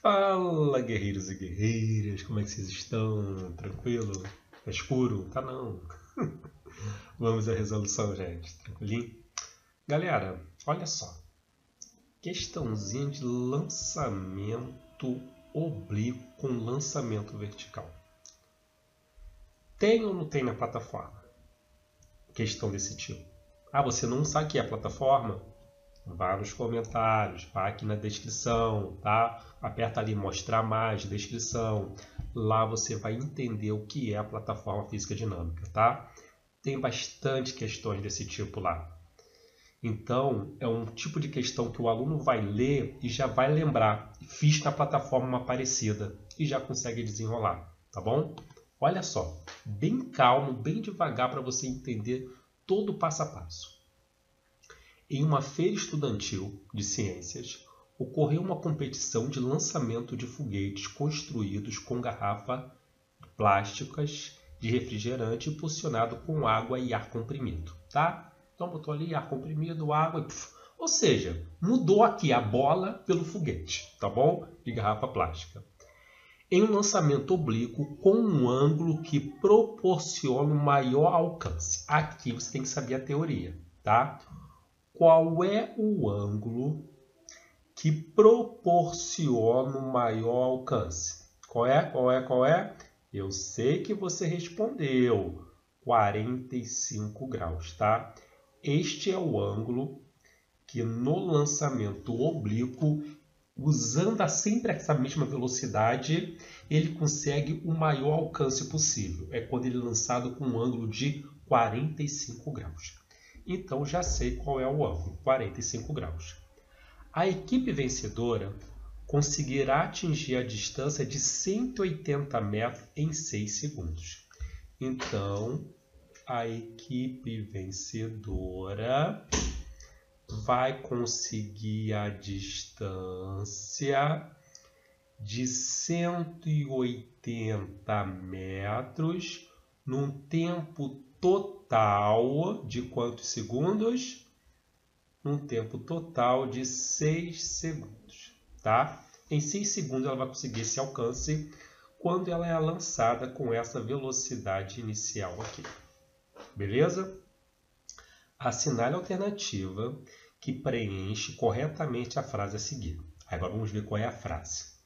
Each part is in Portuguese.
Fala, guerreiros e guerreiras, como é que vocês estão? Tranquilo? É escuro? Tá não. Vamos à resolução, gente. Tranquilinho? Galera, olha só. Questãozinha de lançamento oblíquo com lançamento vertical. Tem ou não tem na plataforma? Questão desse tipo. Ah, você não sabe o que é a plataforma? Vá nos comentários, vá aqui na descrição, tá? Aperta ali mostrar mais, descrição. Lá você vai entender o que é a plataforma física dinâmica, tá? Tem bastante questões desse tipo lá. Então, é um tipo de questão que o aluno vai ler e já vai lembrar. Fiz na plataforma uma parecida e já consegue desenrolar, tá bom? Olha só, bem calmo, bem devagar para você entender todo o passo a passo. Em uma feira estudantil de ciências, ocorreu uma competição de lançamento de foguetes construídos com garrafas plásticas de refrigerante impulsionado com água e ar comprimido, tá? Então botou ali ar comprimido, água, puf, ou seja, mudou aqui a bola pelo foguete, tá bom? De garrafa plástica. Em um lançamento oblíquo com um ângulo que proporciona um maior alcance. Aqui você tem que saber a teoria, tá? Qual é o ângulo que proporciona o maior alcance? Qual é? Qual é? Qual é? Eu sei que você respondeu 45 graus, tá? Este é o ângulo que no lançamento oblíquo, usando sempre essa mesma velocidade, ele consegue o maior alcance possível. É quando ele é lançado com um ângulo de 45 graus. Então já sei qual é o ângulo, 45 graus. A equipe vencedora conseguirá atingir a distância de 180 metros em 6 segundos. Então, a equipe vencedora vai conseguir a distância de 180 metros num tempo total de quantos segundos? Um tempo total de 6 segundos, tá? Em 6 segundos ela vai conseguir esse alcance quando ela é lançada com essa velocidade inicial aqui. Beleza? Assinale a alternativa que preenche corretamente a frase a seguir. Agora vamos ver qual é a frase.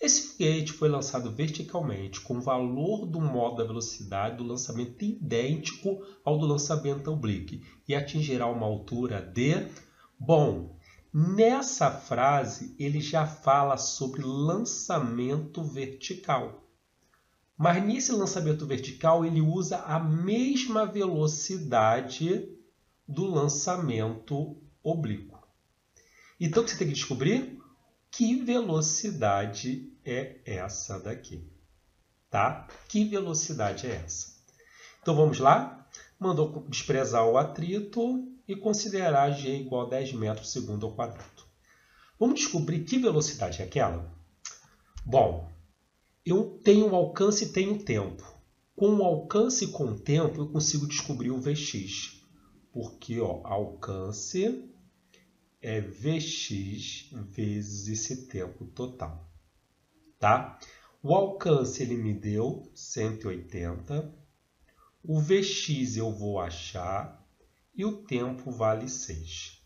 Esse foguete foi lançado verticalmente com o valor do modo da velocidade do lançamento idêntico ao do lançamento oblíquo e atingirá uma altura de... Bom, nessa frase ele já fala sobre lançamento vertical. Mas nesse lançamento vertical ele usa a mesma velocidade do lançamento oblíquo. Então o que você tem que descobrir? Que velocidade é essa daqui? Tá? Que velocidade é essa? Então vamos lá? Mandou desprezar o atrito e considerar g igual a 10 metros segundo ao quadrado. Vamos descobrir que velocidade é aquela? Bom, eu tenho alcance e tenho tempo. Com o alcance e com o tempo, eu consigo descobrir o Vx. Porque ó, alcance é Vx vezes esse tempo total. Tá? O alcance ele me deu 180. O Vx eu vou achar e o tempo vale 6.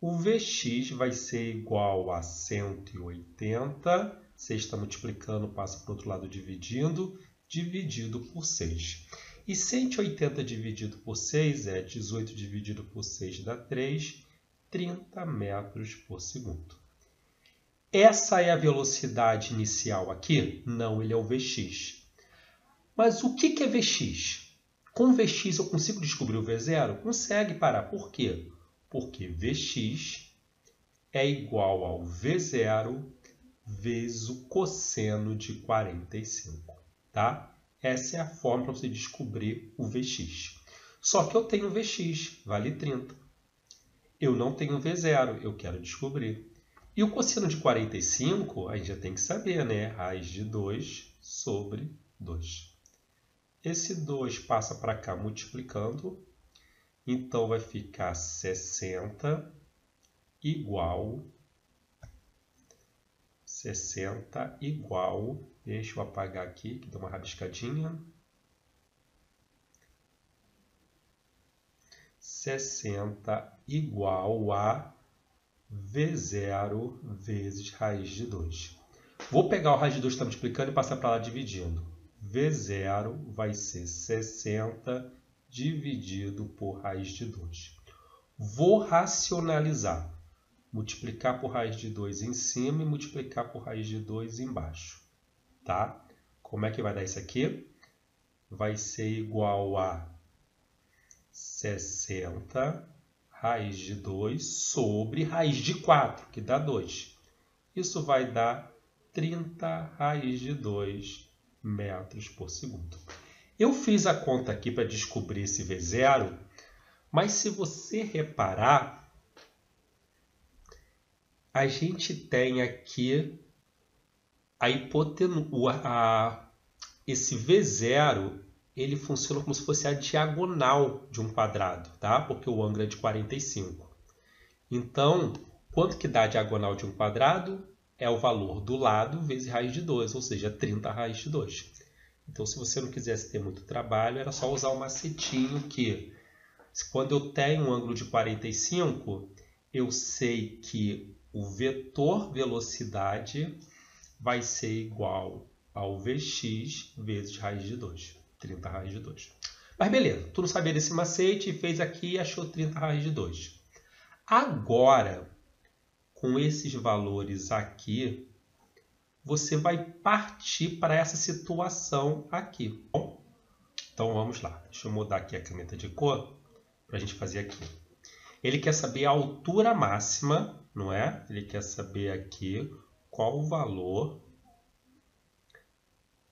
O Vx vai ser igual a 180. 6 está multiplicando, passa para o outro lado dividindo, dividido por 6. E 180 dividido por 6 é 18 dividido por 6 dá 3. 30 metros por segundo. Essa é a velocidade inicial aqui? Não, ele é o Vx. Mas o que é Vx? Com Vx eu consigo descobrir o V0? Consegue parar. Por quê? Porque Vx é igual ao V0 vezes o cosseno de 45. Tá? Essa é a forma para você descobrir o Vx. Só que eu tenho Vx, vale 30. Eu não tenho V0, eu quero descobrir. E o cosseno de 45, a gente já tem que saber, né? Raiz de 2 sobre 2. Esse 2 passa para cá multiplicando, então vai ficar 60 igual 60 igual, deixa eu apagar aqui, que deu uma rabiscadinha. 60 igual a V0 vezes raiz de 2. Vou pegar o raiz de 2 que está multiplicando e passar para lá dividindo. V0 vai ser 60 dividido por raiz de 2. Vou racionalizar. Multiplicar por raiz de 2 em cima e multiplicar por raiz de 2 embaixo. Tá? Como é que vai dar isso aqui? Vai ser igual a 60 raiz de 2 sobre raiz de 4, que dá 2. Isso vai dar 30 raiz de 2 metros por segundo. Eu fiz a conta aqui para descobrir esse V0, mas se você reparar, a gente tem aqui a hipotenusa, esse V0 ele funciona como se fosse a diagonal de um quadrado, tá? Porque o ângulo é de 45. Então, quanto que dá a diagonal de um quadrado? É o valor do lado vezes raiz de 2, ou seja, 30 raiz de 2. Então, se você não quisesse ter muito trabalho, era só usar o macetinho que, quando eu tenho um ângulo de 45, eu sei que o vetor velocidade vai ser igual ao Vx vezes raiz de 2. 30 raiz de 2. Mas beleza, tu não sabia desse macete, fez aqui e achou 30 raiz de 2. Agora, com esses valores aqui, você vai partir para essa situação aqui. Bom, então vamos lá. Deixa eu mudar aqui a caneta de cor para a gente fazer aqui. Ele quer saber a altura máxima, não é? Ele quer saber aqui qual o valor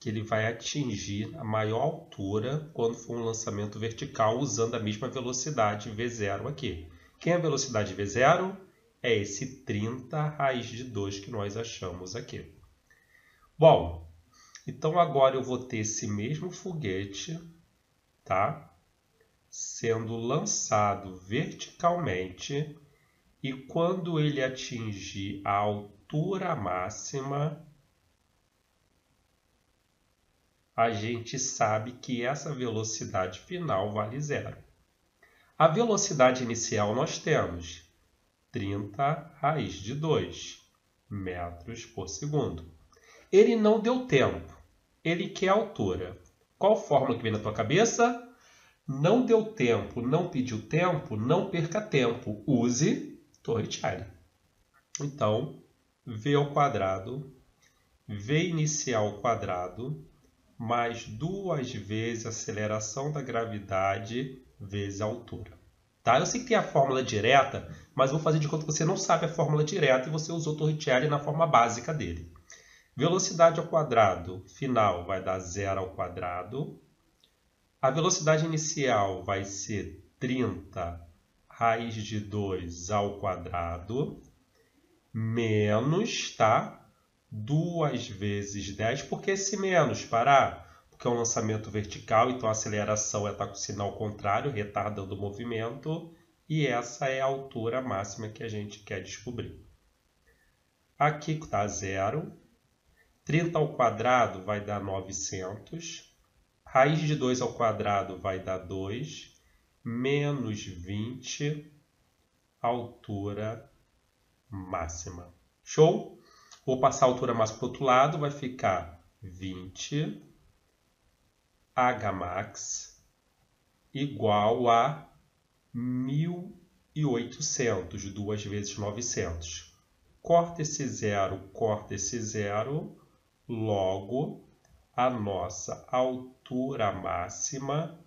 que ele vai atingir a maior altura quando for um lançamento vertical usando a mesma velocidade V0 aqui. Quem é a velocidade V0? É esse 30 raiz de 2 que nós achamos aqui. Bom, então agora eu vou ter esse mesmo foguete, tá? Sendo lançado verticalmente e quando ele atingir a altura máxima, a gente sabe que essa velocidade final vale zero. A velocidade inicial nós temos 30 raiz de 2 metros por segundo. Ele não deu tempo, ele quer altura. Qual fórmula que vem na tua cabeça? Não deu tempo, não pediu tempo, não perca tempo. Use Torricelli. Então, V ao quadrado, V inicial ao quadrado, mais duas vezes a aceleração da gravidade vezes a altura. Tá? Eu sei que tem a fórmula direta, mas vou fazer de conta que você não sabe a fórmula direta e você usou Torricelli na forma básica dele. Velocidade ao quadrado final vai dar zero ao quadrado. A velocidade inicial vai ser 30 raiz de 2 ao quadrado menos, tá? 2 vezes 10, porque esse menos parar, porque é um lançamento vertical, então a aceleração é estar com o sinal contrário, retardando o movimento, e essa é a altura máxima que a gente quer descobrir. Aqui está zero. 30 ao quadrado vai dar 900. Raiz de 2 ao quadrado vai dar 2. Menos 20, altura máxima. Show? Vou passar a altura máxima para o outro lado, vai ficar 20 Hmax igual a 1.800, 2 vezes 900. Corta esse zero, corta esse zero, logo a nossa altura máxima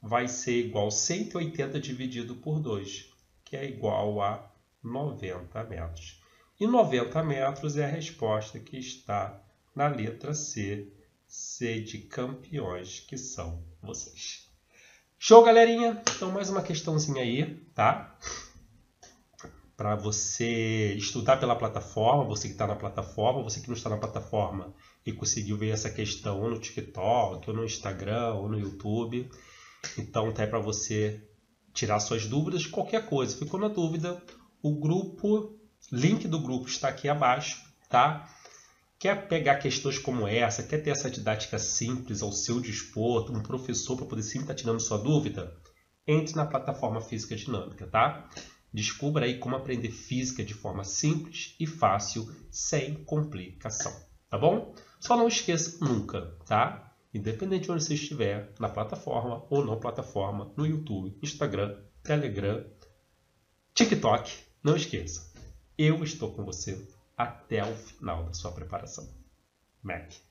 vai ser igual a 180 dividido por 2, que é igual a 90 metros. E 90 metros é a resposta que está na letra C, C de campeões, que são vocês. Show, galerinha? Então, mais uma questãozinha aí, tá? Para você estudar pela plataforma, você que está na plataforma, você que não está na plataforma e conseguiu ver essa questão ou no TikTok, ou no Instagram, ou no YouTube. Então, tá aí para você tirar suas dúvidas, qualquer coisa. Ficou na dúvida, o grupo Link do grupo está aqui abaixo, tá? Quer pegar questões como essa, quer ter essa didática simples ao seu dispor, um professor para poder sempre estar tirando sua dúvida? Entre na plataforma Física Dinâmica, tá? Descubra aí como aprender física de forma simples e fácil, sem complicação, tá bom? Só não esqueça nunca, tá? Independente de onde você estiver, na plataforma ou não plataforma, no YouTube, Instagram, Telegram, TikTok, não esqueça, eu estou com você até o final da sua preparação. Mac.